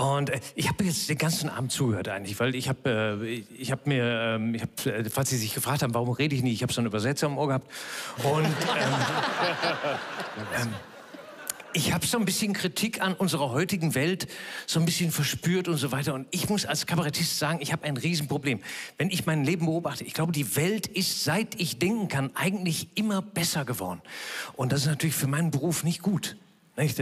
Und äh, ich habe jetzt den ganzen Abend zugehört eigentlich, weil ich habe äh, ich hab mir, ähm, ich hab, äh, falls Sie sich gefragt haben, warum rede ich nicht, ich habe so einen Übersetzer im Ohr gehabt. Und ähm, ähm, ich habe so ein bisschen Kritik an unserer heutigen Welt so ein bisschen verspürt und so weiter. Und ich muss als Kabarettist sagen, ich habe ein Riesenproblem. Wenn ich mein Leben beobachte, ich glaube, die Welt ist, seit ich denken kann, eigentlich immer besser geworden. Und das ist natürlich für meinen Beruf nicht gut. Nicht?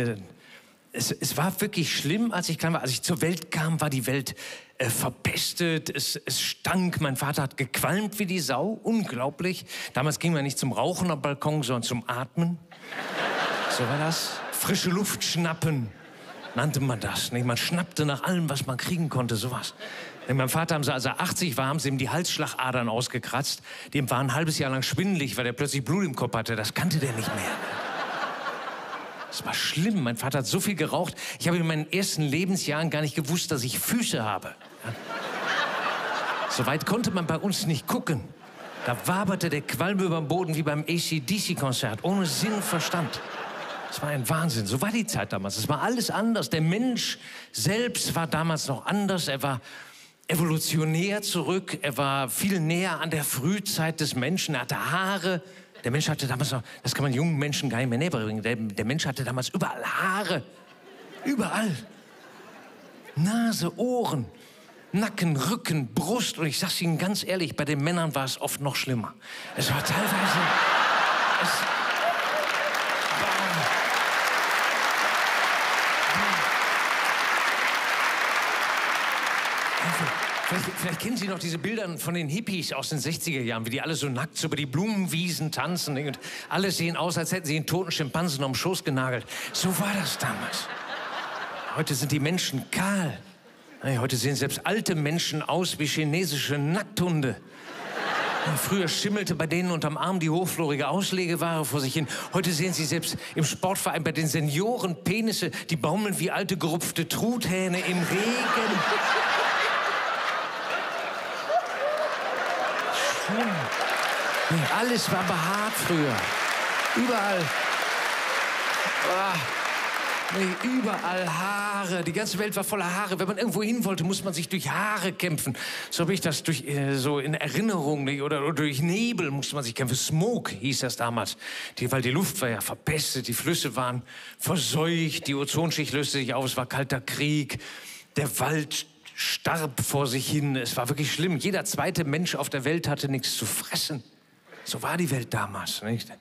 Es, es, war wirklich schlimm, als ich klein war. Als ich zur Welt kam, war die Welt äh, verpestet. Es, es, stank. Mein Vater hat gequalmt wie die Sau. Unglaublich. Damals ging man nicht zum Rauchen am Balkon, sondern zum Atmen. So war das frische Luft schnappen, nannte man das. Nicht? Man schnappte nach allem, was man kriegen konnte, sowas. Mein Vater haben sie, als er 80 war, haben sie ihm die Halsschlagadern ausgekratzt. Dem war ein halbes Jahr lang schwindelig, weil er plötzlich Blut im Kopf hatte. Das kannte der nicht mehr. Das war schlimm. Mein Vater hat so viel geraucht. Ich habe in meinen ersten Lebensjahren gar nicht gewusst, dass ich Füße habe. Ja. So weit konnte man bei uns nicht gucken. Da waberte der Qualm über dem Boden wie beim ACDC-Konzert, ohne Sinn und Verstand. Es war ein Wahnsinn. So war die Zeit damals. Es war alles anders. Der Mensch selbst war damals noch anders. Er war evolutionär zurück. Er war viel näher an der Frühzeit des Menschen. Er hatte Haare. Der Mensch hatte damals noch, das kann man jungen Menschen gar nicht mehr näher bringen. Der, der Mensch hatte damals überall Haare. Überall. Nase, Ohren, Nacken, Rücken, Brust. Und ich sag's Ihnen ganz ehrlich, bei den Männern war es oft noch schlimmer. Es war teilweise. Es, Vielleicht, kennen Sie noch diese Bilder von den Hippies aus den 60er Jahren, wie die alle so nackt über die Blumenwiesen tanzen. Und alle sehen aus, als hätten sie einen toten Schimpansen am Schoß genagelt. So war das damals. Heute sind die Menschen kahl. Heute sehen selbst alte Menschen aus wie chinesische Nackthunde. Früher schimmelte bei denen unterm Arm die hochflorige Auslegeware vor sich hin. Heute sehen Sie selbst im Sportverein bei den Senioren Penisse, die baumeln wie alte gerupfte Truthähne im Regen. Schlimm. Alles war behaart früher. Überall. Oh, nee, überall Haare. Die ganze Welt war voller Haare. Wenn man irgendwo hin wollte, musste man sich durch Haare kämpfen. So habe ich das durch, äh, so in Erinnerung nicht? Oder, oder, durch Nebel musste man sich kämpfen. Smoke hieß das damals. Die, weil die Luft war ja verpestet, die Flüsse waren verseucht, die Ozonschicht löste sich auf, es war kalter Krieg. Der Wald starb vor sich hin. Es war wirklich schlimm. Jeder zweite Mensch auf der Welt hatte nichts zu fressen. So war die Welt damals. Nicht?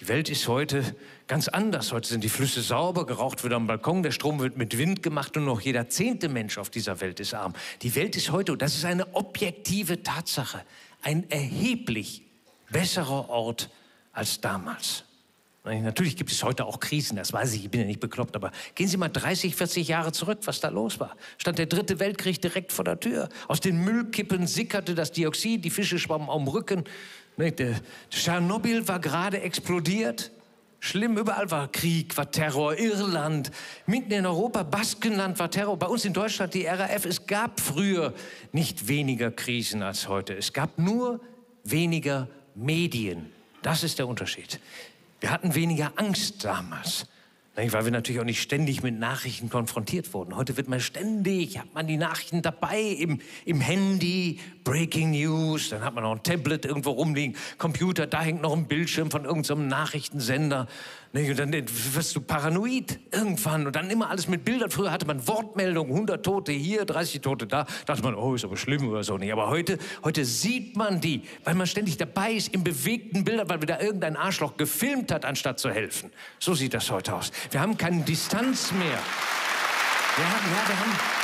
Die Welt ist heute ganz anders. Heute sind die Flüsse sauber, geraucht wird am Balkon, der Strom wird mit Wind gemacht und noch jeder zehnte Mensch auf dieser Welt ist arm. Die Welt ist heute, und das ist eine objektive Tatsache, ein erheblich besserer Ort als damals. Natürlich gibt es heute auch Krisen, das weiß ich, ich bin ja nicht bekloppt, aber gehen Sie mal 30, 40 Jahre zurück, was da los war. Stand der dritte Weltkrieg direkt vor der Tür. Aus den Müllkippen sickerte das Dioxid, die Fische schwammen am Rücken. Tschernobyl war gerade explodiert. Schlimm, überall war Krieg, war Terror, Irland, mitten in Europa, Baskenland war Terror, bei uns in Deutschland die RAF. Es gab früher nicht weniger Krisen als heute. Es gab nur weniger Medien. Das ist der Unterschied. Wir hatten weniger Angst damals. Weil wir natürlich auch nicht ständig mit Nachrichten konfrontiert wurden. Heute wird man ständig, hat man die Nachrichten dabei im, im Handy, Breaking News, dann hat man noch ein Tablet irgendwo rumliegen, Computer, da hängt noch ein Bildschirm von irgendeinem Nachrichtensender. Und dann wirst du paranoid irgendwann und dann immer alles mit Bildern. Früher hatte man Wortmeldungen, 100 Tote hier, 30 Tote da. Da dachte man, oh, ist aber schlimm oder so nicht. Aber heute, heute sieht man die, weil man ständig dabei ist im bewegten Bildern, weil wieder irgendein Arschloch gefilmt hat, anstatt zu helfen. So sieht das heute aus. Wir haben keine Distanz mehr. Wir haben, ja, wir haben,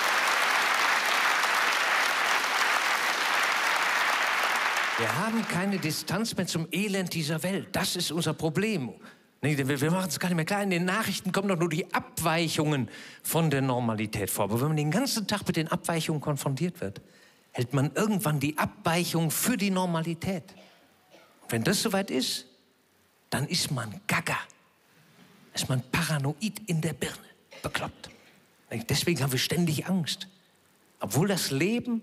Wir haben keine Distanz mehr zum Elend dieser Welt. Das ist unser Problem. Nee, wir, machen es gar nicht mehr klar. In den Nachrichten kommen doch nur die Abweichungen von der Normalität vor. Aber wenn man den ganzen Tag mit den Abweichungen konfrontiert wird, hält man irgendwann die Abweichung für die Normalität. Und wenn das soweit ist, dann ist man gaga. Ist man paranoid in der Birne. Bekloppt. Deswegen haben wir ständig Angst. Obwohl das Leben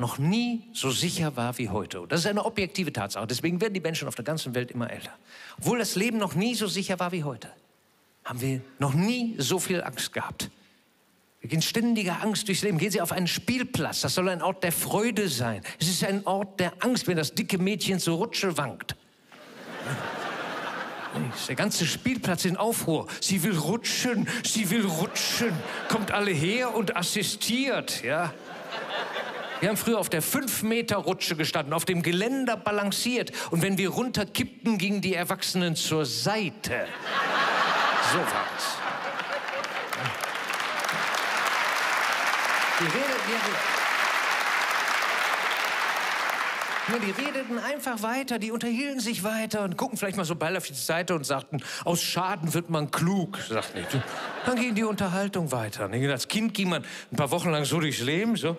noch nie so sicher war wie heute. Und das ist eine objektive Tatsache. Deswegen werden die Menschen auf der ganzen Welt immer älter. Obwohl das Leben noch nie so sicher war wie heute, haben wir noch nie so viel Angst gehabt. Wir gehen ständiger Angst durchs Leben. Gehen Sie auf einen Spielplatz. Das soll ein Ort der Freude sein. Es ist ein Ort der Angst, wenn das dicke Mädchen zur Rutsche wankt. Der ganze Spielplatz in Aufruhr. Sie will rutschen, sie will rutschen. Kommt alle her und assistiert, ja. Wir haben früher auf der 5-Meter-Rutsche gestanden, auf dem Geländer balanciert. Und wenn wir runterkippten, gingen die Erwachsenen zur Seite. So war es. Die, Rede, die, die redeten einfach weiter, die unterhielten sich weiter und gucken vielleicht mal so bald auf die Seite und sagten, aus Schaden wird man klug, sagt nicht. Dann ging die Unterhaltung weiter. Als Kind ging man ein paar Wochen lang so durchs Leben, so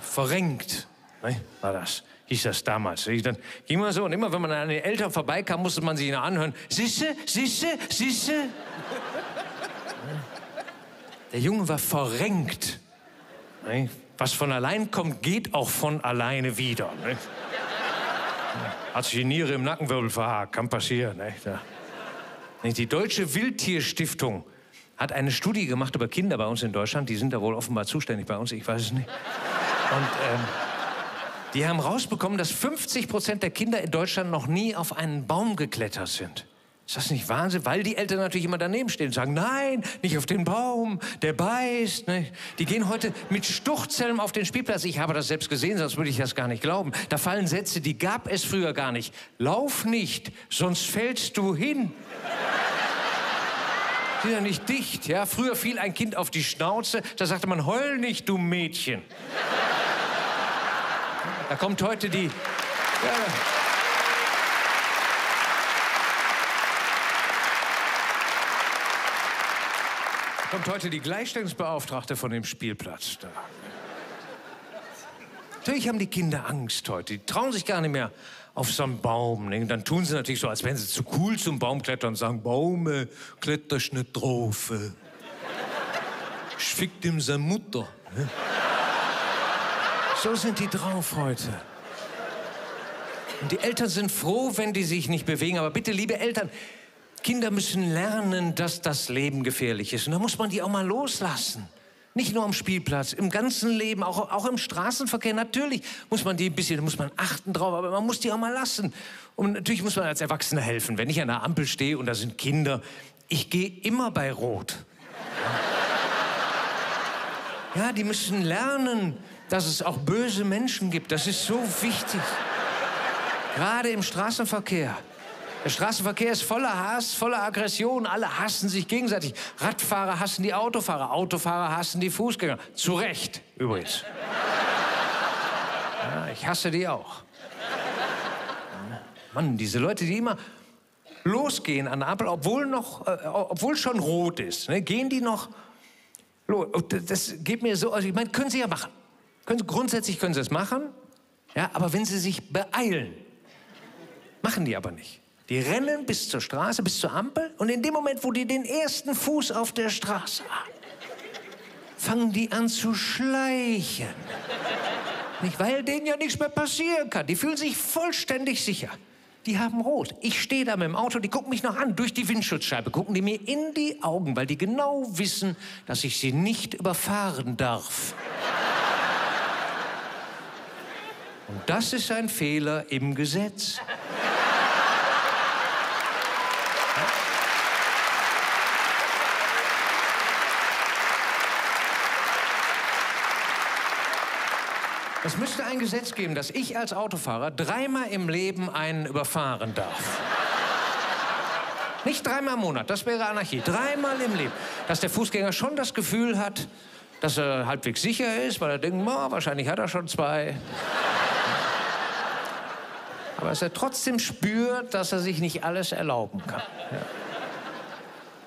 verrenkt, ne, war das, hieß das damals. Dann ging man so und immer, wenn man an den Eltern vorbeikam, musste man sich anhören, Sisse, Sisse, Sisse. Der Junge war verrenkt. Ne? Was von allein kommt, geht auch von alleine wieder. Ne? Hat sich die Niere im Nackenwirbel verhakt, kann passieren. Die Deutsche Wildtierstiftung hat eine Studie gemacht über Kinder bei uns in Deutschland. Die sind da wohl offenbar zuständig bei uns, ich weiß es nicht. Und ähm, die haben rausbekommen, dass 50 Prozent der Kinder in Deutschland noch nie auf einen Baum geklettert sind. Ist das nicht Wahnsinn? Weil die Eltern natürlich immer daneben stehen und sagen, nein, nicht auf den Baum, der beißt. Ne? Die gehen heute mit Stuchzelm auf den Spielplatz. Ich habe das selbst gesehen, sonst würde ich das gar nicht glauben. Da fallen Sätze, die gab es früher gar nicht. Lauf nicht, sonst fällst du hin. Die sind ja nicht dicht, ja. Früher fiel ein Kind auf die Schnauze, da sagte man, heul nicht, du Mädchen. Da kommt heute die. Ja, da kommt heute die Gleichstellungsbeauftragte von dem Spielplatz. Da. Natürlich haben die Kinder Angst heute. Die trauen sich gar nicht mehr auf so einen Baum. Ne? Dann tun sie natürlich so, als wären sie zu cool zum Baumklettern und sagen, Baume, kletterst nicht drauf. Ich fick dem seine Mutter. So sind die drauf heute. Und die Eltern sind froh, wenn die sich nicht bewegen. Aber bitte, liebe Eltern, Kinder müssen lernen, dass das Leben gefährlich ist. Und da muss man die auch mal loslassen. Nicht nur am Spielplatz, im ganzen Leben, auch, auch im Straßenverkehr. Natürlich muss man die ein bisschen, muss man achten drauf, aber man muss die auch mal lassen. Und natürlich muss man als Erwachsener helfen. Wenn ich an der Ampel stehe und da sind Kinder, ich gehe immer bei Rot. Ja, die müssen lernen, dass es auch böse Menschen gibt. Das ist so wichtig. Gerade im Straßenverkehr. Der Straßenverkehr ist voller Hass, voller Aggression. Alle hassen sich gegenseitig. Radfahrer hassen die Autofahrer, Autofahrer hassen die Fußgänger. Zu Recht, übrigens. Ja, ich hasse die auch. Mann, diese Leute, die immer losgehen an der Ampel, obwohl, noch, äh, obwohl schon rot ist, ne, gehen die noch los. Das geht mir so, also ich meine, können sie ja machen. Können, grundsätzlich können sie es machen, ja, aber wenn sie sich beeilen, machen die aber nicht. Die rennen bis zur Straße, bis zur Ampel und in dem Moment, wo die den ersten Fuß auf der Straße haben, fangen die an zu schleichen. Nicht, weil denen ja nichts mehr passieren kann. Die fühlen sich vollständig sicher. Die haben rot. Ich stehe da mit dem Auto, die gucken mich noch an. Durch die Windschutzscheibe gucken die mir in die Augen, weil die genau wissen, dass ich sie nicht überfahren darf. Und das ist ein Fehler im Gesetz. Es müsste ein Gesetz geben, dass ich als Autofahrer dreimal im Leben einen überfahren darf. Nicht dreimal im Monat, das wäre Anarchie. Dreimal im Leben. Dass der Fußgänger schon das Gefühl hat, dass er halbwegs sicher ist, weil er denkt, wahrscheinlich hat er schon zwei dass er trotzdem spürt, dass er sich nicht alles erlauben kann. Ja.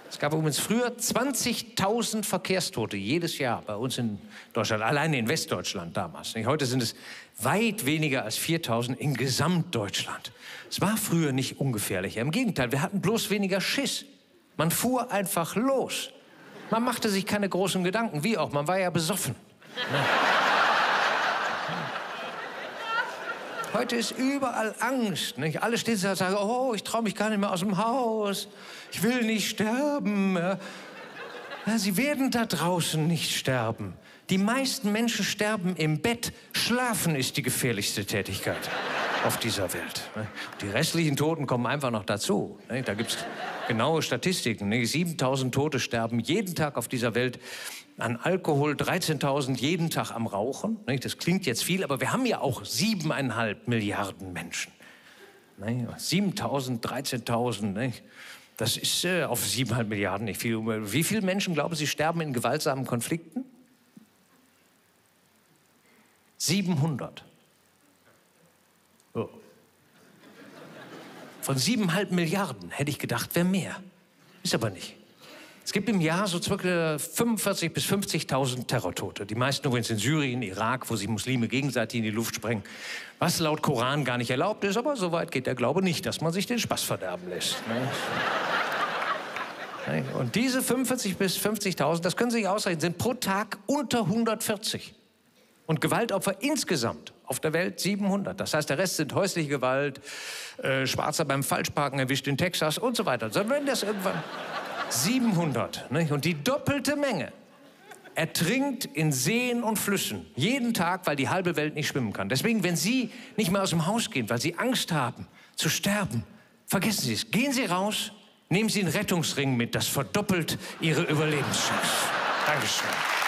Es gab übrigens früher 20.000 Verkehrstote jedes Jahr bei uns in Deutschland, allein in Westdeutschland damals. Heute sind es weit weniger als 4.000 in Gesamtdeutschland. Es war früher nicht ungefährlicher. Im Gegenteil, wir hatten bloß weniger Schiss. Man fuhr einfach los. Man machte sich keine großen Gedanken, wie auch, man war ja besoffen. Ja. Heute ist überall Angst. Nicht? Alle stehen da und sagen, oh, ich traue mich gar nicht mehr aus dem Haus. Ich will nicht sterben. Ja. Sie werden da draußen nicht sterben. Die meisten Menschen sterben im Bett. Schlafen ist die gefährlichste Tätigkeit auf dieser Welt. Die restlichen Toten kommen einfach noch dazu. Da gibt es genaue Statistiken. 7000 Tote sterben jeden Tag auf dieser Welt an Alkohol, 13.000 jeden Tag am Rauchen. Das klingt jetzt viel, aber wir haben ja auch siebeneinhalb Milliarden Menschen. 7.000, 13.000. Das ist äh, auf siebeneinhalb Milliarden nicht viel. Wie viele Menschen glauben Sie sterben in gewaltsamen Konflikten? 700. Oh. Von siebeneinhalb Milliarden hätte ich gedacht, wäre mehr. Ist aber nicht. Es gibt im Jahr so circa 45.000 bis 50.000 Terrortote. Die meisten übrigens in Syrien, Irak, wo sich Muslime gegenseitig in die Luft sprengen. Was laut Koran gar nicht erlaubt ist, aber so weit geht der Glaube nicht, dass man sich den Spaß verderben lässt. Und diese 45.000 bis 50.000, das können Sie sich ausrechnen, sind pro Tag unter 140. Und Gewaltopfer insgesamt auf der Welt 700. Das heißt, der Rest sind häusliche Gewalt, äh, Schwarzer beim Falschparken erwischt in Texas und so weiter. So, wenn das irgendwann 700 nicht? und die doppelte Menge ertrinkt in Seen und Flüssen jeden Tag, weil die halbe Welt nicht schwimmen kann. Deswegen, wenn Sie nicht mehr aus dem Haus gehen, weil Sie Angst haben zu sterben, vergessen Sie es. Gehen Sie raus, Nehmen Sie einen Rettungsring mit, das verdoppelt Ihre Überlebenschance. Dankeschön.